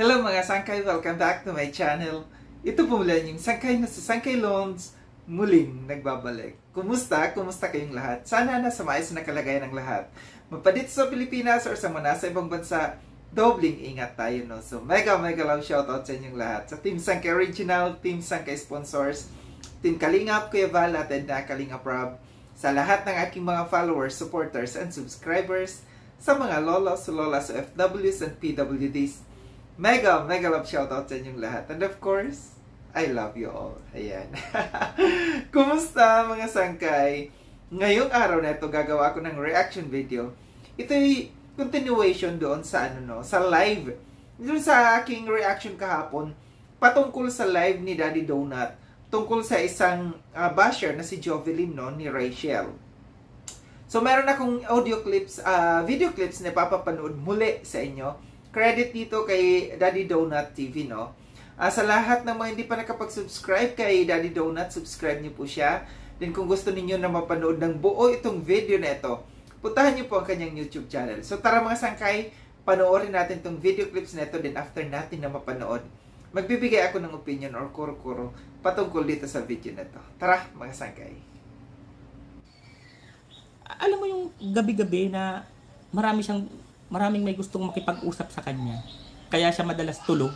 Hello mga sangkay, welcome back to my channel. Ito po mula yung sangkay na sa Sangkay Loans muling nagbabalik. Kumusta? Kumusta kayong lahat? Sana nasa maayos na kalagayan ng lahat. Mapadit sa Pilipinas or sa mga nasa ibang bansa, dobling ingat tayo no. So mega mega love shoutout sa inyong lahat. Sa Team Sangkay Original, Team Sangkay Sponsors, Team Kalingap, Kuya Val at na Kalingap Rob, sa lahat ng aking mga followers, supporters, and subscribers, sa mga lolos, lolas, FWs, and PWDs, mega, mega love shoutout sa inyong lahat. And of course, I love you all. Ayan. Kumusta mga sangkay? Ngayong araw na ito, gagawa ko ng reaction video. Ito'y continuation doon sa ano no, sa live. Doon sa aking reaction kahapon, patungkol sa live ni Daddy Donut tungkol sa isang uh, basher na si Jovelyn no, ni Rachel. So meron akong audio clips, uh, video clips na papapanood muli sa inyo. Credit dito kay Daddy Donut TV, no? Uh, sa lahat ng mga hindi pa nakapag-subscribe kay Daddy Donut, subscribe niyo po siya. Then kung gusto niyo na mapanood ng buo itong video na ito, puntahan niyo po ang kanyang YouTube channel. So tara mga sangkay, panoorin natin itong video clips na ito. Then after natin na mapanood, magbibigay ako ng opinion or kuro-kuro patungkol dito sa video na ito. Tara mga sangkay alam mo yung gabi-gabi na marami siyang maraming may gustong makipag-usap sa kanya. Kaya siya madalas tulog.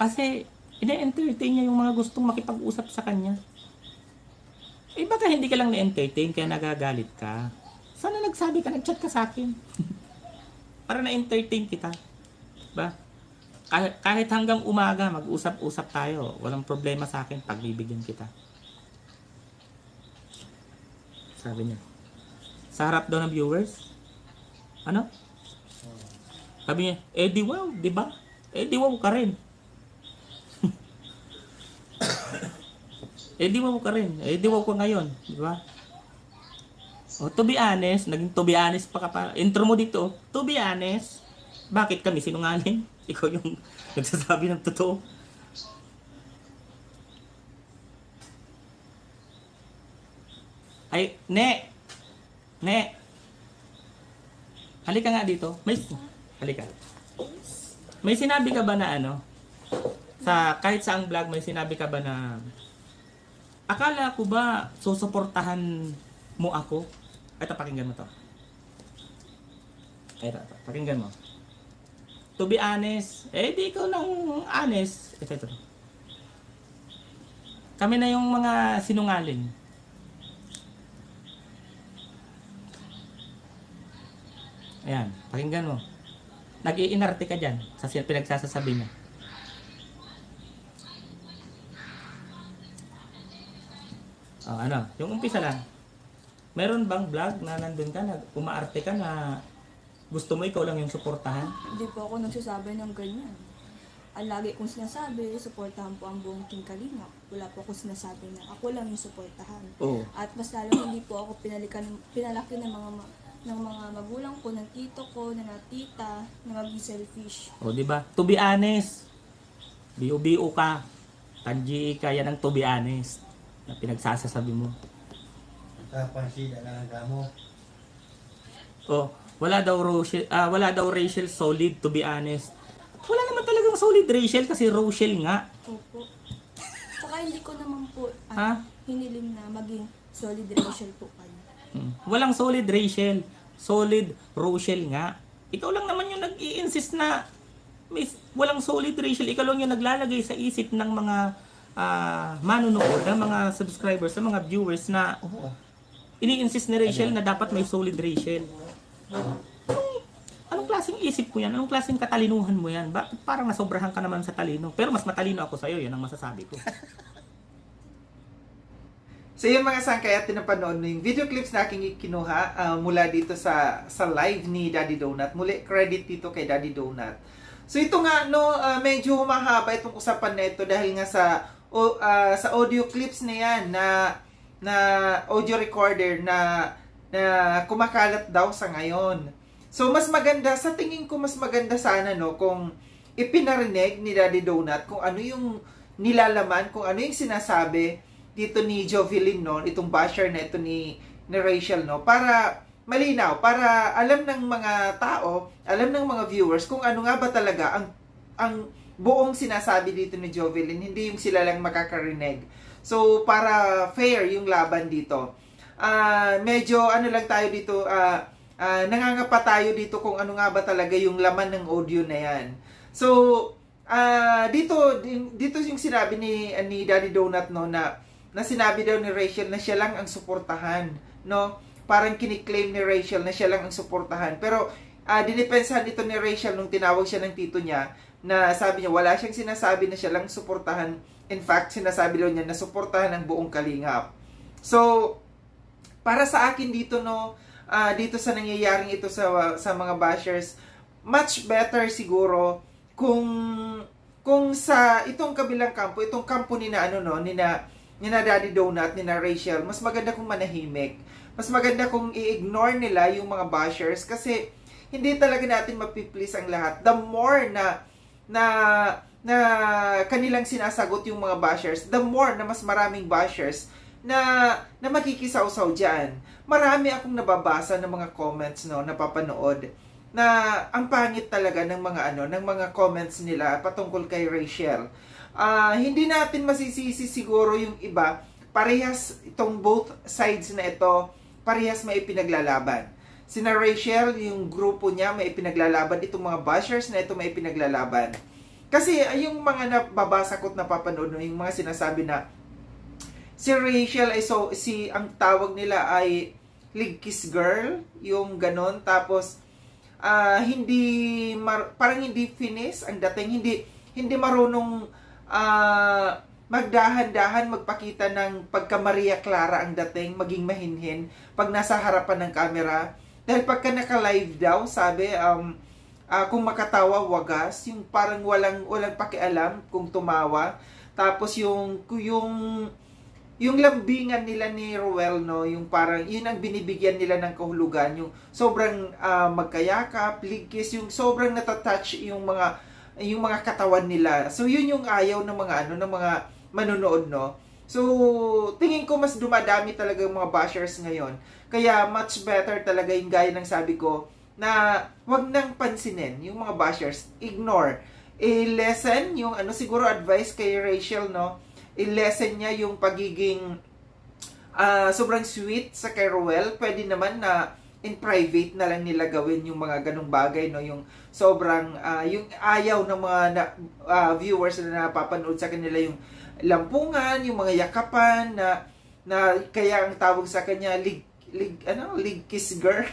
Kasi ine-entertain niya yung mga gustong makipag-usap sa kanya. Eh baka hindi ka lang na-entertain kaya nagagalit ka. Sana nagsabi ka, nag-chat ka sa akin. Para na-entertain kita. Ba? Kahit, kahit hanggang umaga, mag-usap-usap tayo. Walang problema sa akin, pagbibigyan kita. Sabi niya sa harap daw ng viewers. Ano? Sabi niya, eh di wow, di ba? Eh di wow ka rin. eh di wow ka rin. Eh di wow ka ngayon, di ba? Oh, to be honest, naging to be honest pa ka pa. Intro mo dito, to be honest. Bakit kami sinungaling? Ikaw yung nagsasabi ng totoo. Ay, ne, Ne. Halika nga dito. May halika. May sinabi ka ba na ano? Sa kahit saang vlog may sinabi ka ba na Akala ko ba susuportahan mo ako? Ito pakinggan mo to. Ito, ito pakinggan mo. To be honest, eh di ko nang honest. Ito, ito. Kami na yung mga sinungaling. Ayan, pakinggan mo. Nag-iinarte ka dyan sa pinagsasasabi niya. Oh, ano, yung umpisa lang. Meron bang vlog na nandun ka, na umaarte ka na gusto mo ikaw lang yung suportahan? Hindi po ako nagsasabi ng ganyan. Ang lagi kong sinasabi, suportahan po ang buong King Kalinga. Wala po ako sinasabi na ako lang yung suportahan. Oo. At mas lalo hindi po ako pinalikan, pinalaki ng mga ng mga magulang ko, ng tito ko, ng tita, na maging selfish. O, di ba? To be honest. Biu-biu ka. Tanji ka, yan ang to be honest. Na pinagsasasabi mo. Kapansida lang ang gamo. Oh, wala daw Rochelle, ah, wala daw Rachel solid to be honest. Wala naman talagang solid Rachel kasi Rochelle nga. Opo. Saka hindi ko naman po Ha? ah, hiniling na maging solid Rachel po kayo. Walang solid Rachel. Solid Rochelle nga. Ikaw lang naman yung nag-i-insist na may, walang solid Rachel. Ikaw lang yung naglalagay sa isip ng mga ah, manunood, ng mga subscribers, ng mga viewers na ini-insist ni Rachel na dapat may solid Rachel. Anong, anong klaseng isip mo yan? Anong klaseng katalinuhan mo yan? Bakit parang nasobrahan ka naman sa talino? Pero mas matalino ako sa'yo, yan ang masasabi ko. So yung mga sangkay at tinapanood no, yung video clips na aking kinuha uh, mula dito sa sa live ni Daddy Donut. Muli, credit dito kay Daddy Donut. So ito nga, no, uh, medyo humahaba itong usapan na ito dahil nga sa uh, sa audio clips na yan na na audio recorder na na kumakalat daw sa ngayon. So mas maganda sa tingin ko mas maganda sana no kung ipinarinig ni Daddy Donut kung ano yung nilalaman, kung ano yung sinasabi dito ni Jovelyn no, itong basher na ito ni, ni Rachel no, para malinaw, para alam ng mga tao, alam ng mga viewers kung ano nga ba talaga ang ang buong sinasabi dito ni Jovelyn, hindi yung sila lang makakarinig. So, para fair yung laban dito. Ah, medyo ano lang tayo dito, ah, ah, nangangapa tayo dito kung ano nga ba talaga yung laman ng audio na yan. So, ah, dito, dito yung sinabi ni, ni Daddy Donut, no, na, na sinabi daw ni Rachel na siya lang ang suportahan, no? Parang kiniklaim ni Rachel na siya lang ang suportahan. Pero, ah, dinipensahan ito ni Rachel nung tinawag siya ng tito niya, na sabi niya, wala siyang sinasabi na siya lang suportahan. In fact, sinasabi daw niya na suportahan ang buong kalingap. So, para sa akin dito no, ah, dito sa nangyayaring ito sa sa mga bashers, much better siguro kung kung sa itong kabilang kampo, itong kampo ni na ano no, ni na ni na Daddy Donut, ni na Rachel, mas maganda kung manahimik. Mas maganda kung i-ignore nila yung mga bashers kasi hindi talaga natin mapiplease ang lahat. The more na na na kanilang sinasagot yung mga bashers, the more na mas maraming bashers na na makikisaw-saw diyan. Marami akong nababasa ng mga comments no, napapanood na ang pangit talaga ng mga ano, ng mga comments nila patungkol kay Rachel. Ah, hindi natin masisisi siguro yung iba, parehas itong both sides na ito, parehas may ipinaglalaban. Sina Rachel, yung grupo niya may ipinaglalaban, itong mga bashers na ito may ipinaglalaban. Kasi ay, yung mga nababasa ko at napapanood, no, yung mga sinasabi na si Rachel ay so si ang tawag nila ay ligkiss girl, yung ganon tapos ah, hindi mar- parang hindi finish ang dating hindi hindi marunong ah, magdahan-dahan magpakita ng pagka Maria Clara ang dating maging mahinhin pag nasa harapan ng camera. Dahil pagka naka-live daw sabi um ah, kung makatawa wagas. Yung parang walang walang pakialam kung tumawa. Tapos yung yung yung lambingan nila ni Ruel, no, yung parang, yun ang binibigyan nila ng kahulugan, yung sobrang ah, magkayakap, ligkis, yung sobrang natatouch yung mga, yung mga katawan nila. So, yun yung ayaw ng mga, ano, ng mga manonood, no. So, tingin ko mas dumadami talaga yung mga bashers ngayon. Kaya, much better talaga yung gaya ng sabi ko, na wag nang pansinin yung mga bashers, ignore. I-lesson yung ano siguro advice kay Rachel no, i-lesson niya yung pagiging ah, sobrang sweet sa kay Ruel. Pwede naman na in private na lang nila gawin yung mga ganong bagay no yung sobrang ah, yung ayaw ng mga na- ah, viewers na napapanood sa kanila yung lampungan, yung mga yakapan na na kaya ang tawag sa kanya lig lig ano lig kiss girl.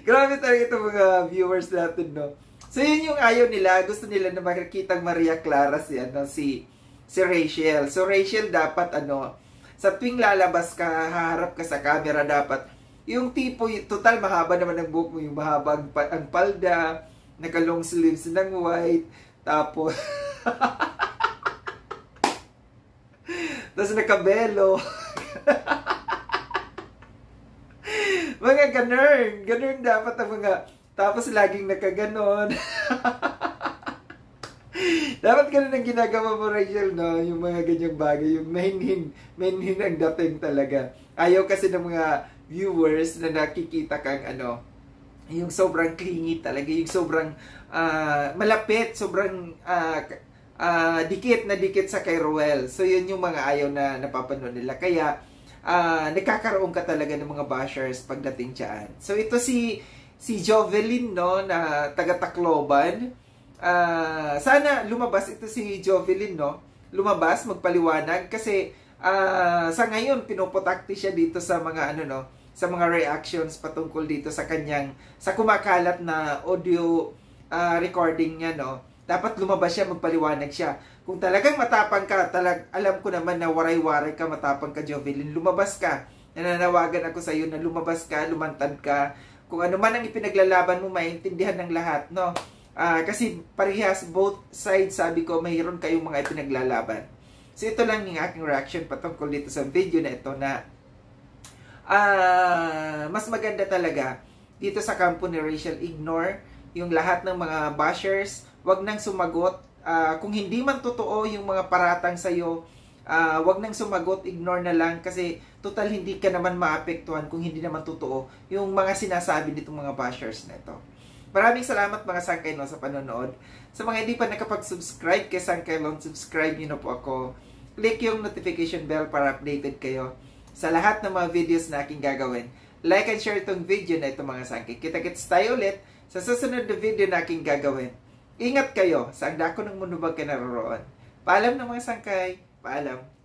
Grabe talaga itong mga viewers natin, no? So, yun yung ayaw nila. Gusto nila na makikita Maria Clara si, ano, si, si Rachel. So, Rachel dapat, ano, sa tuwing lalabas ka, haharap ka sa camera, dapat, yung tipo, total mahaba naman ang buhok mo, yung mahaba ang, ang palda, naka long sleeves ng white, tapos, tapos nakabelo. mga ganun. Ganun dapat ang mga... Tapos laging nakaganon. dapat ganun ang ginagawa mo, Rachel, no? Yung mga ganyang bagay. Yung mahinhin, mahinhin ang dating talaga. Ayaw kasi ng mga viewers na nakikita kang ano, yung sobrang clingy talaga, yung sobrang ah, malapit, sobrang k- ah, dikit na dikit sa kay Ruel. So yun yung mga ayaw na napapanood nila. Kaya ah, nagkakaroon ka talaga ng mga bashers pagdating dyan. So ito si si Jovelyn no na taga Tacloban. Ah, sana lumabas ito si Jovelyn no. Lumabas magpaliwanag kasi ah, sa ngayon pinuputakti siya dito sa mga ano no? Sa mga reactions patungkol dito sa kanyang sa kumakalat na audio ah, recording niya no? Dapat lumabas siya magpaliwanag siya. Kung talagang matapang ka talag alam ko naman na waray-waray ka matapang ka Jovelyn lumabas ka. Nananawagan ako sa iyo na lumabas ka lumantad ka. Kung ano man ang ipinaglalaban mo maintindihan ng lahat no Ah, kasi parehas both sides sabi ko mayroon kayong mga ipinaglalaban so ito lang yung aking reaction patungkol dito sa video na ito na ah mas maganda talaga dito sa kampo ni Rachel ignore yung lahat ng mga bashers wag nang sumagot. Ah, kung hindi man totoo yung mga paratang sa iyo wag nang sumagot ignore na lang kasi total hindi ka naman maapektuhan kung hindi naman totoo yung mga sinasabi nitong mga bashers na ito Maraming salamat mga Sangkay Lon sa panonood. Sa mga hindi pa nakapag-subscribe kay Sangkay Lon, subscribe nyo na po ako. Click yung notification bell para updated kayo sa lahat ng mga videos na aking gagawin. Like and share itong video na ito mga Sangkay. Kita-kits tayo ulit sa susunod na video na aking gagawin. Ingat kayo sa ang dako ng mundo bang kinaroroon. Paalam ng mga Sangkay. Paalam.